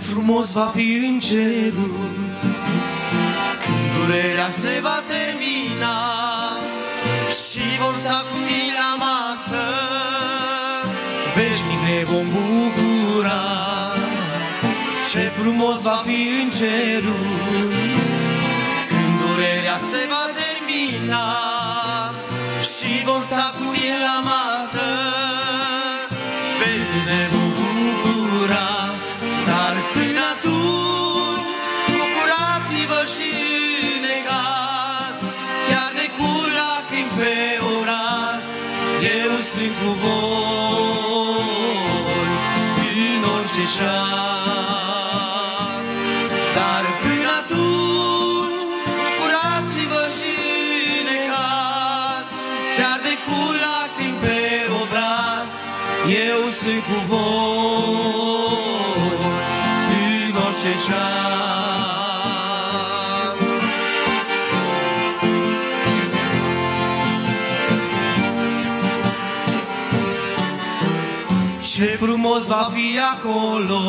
frumos va fi în cerul Când durerea se va termina Și vom sta cu tine la masă. Veșnic ne vom bucura. Ce frumos va fi în cerul Când durerea se va termina Și vom sta cu tine la masă. Veșnic ne vom sunt cu voi În orice ceas Dar până atunci Bucurați-vă și în necaz Chiar de cu lacrimi pe obraz Eu sunt cu voi În orice ceas Ce frumos va fi acolo.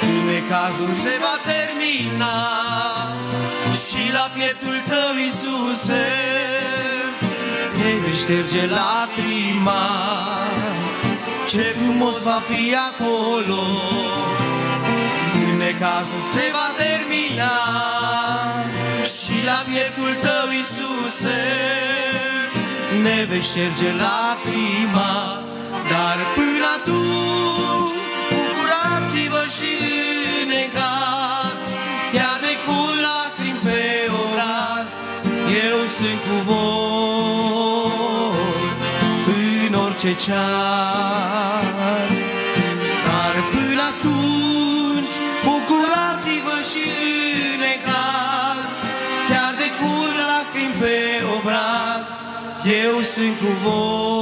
Când necazul se va termina Și la pieptul tău, Iisuse Ne vei șterge lacrima. Ce frumos va fi acolo. Când necazul se va termina Și la pieptul tău, Iisuse ne vei șterge lacrima, dar până atunci bucurați-vă și în necaz, chiar de cu lacrimi pe obraz, eu sunt cu voi în orice ceas. Dar până atunci bucurați-vă și în necaz, chiar de cu lacrimi pe obraz, eu sunt cu voi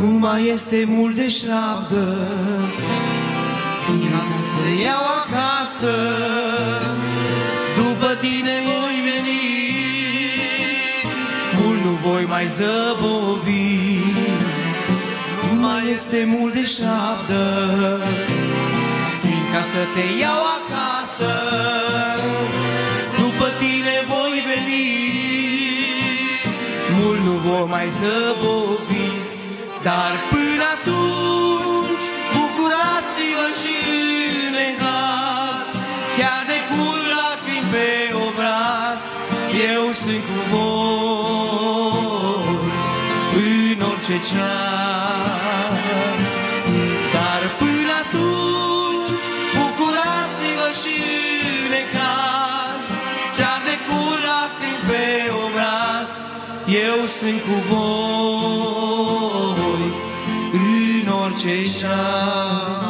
Nu mai este mult de șabdă Ca să te iau acasă. După tine voi veni. Mult nu voi mai zăbovi. Nu mai este mult de șabdă Fiindca să te iau acasă. După tine voi veni. Mult nu voi mai zăbovi Dar până atunci Bucurați-vă și în necaz Chiar de cur lacrimi pe obraz Eu sunt cu voi În orice ceas. Dar până atunci Bucurați-vă și în necaz Chiar de cur lacrimi pe obraz Eu sunt cu voi. în orice.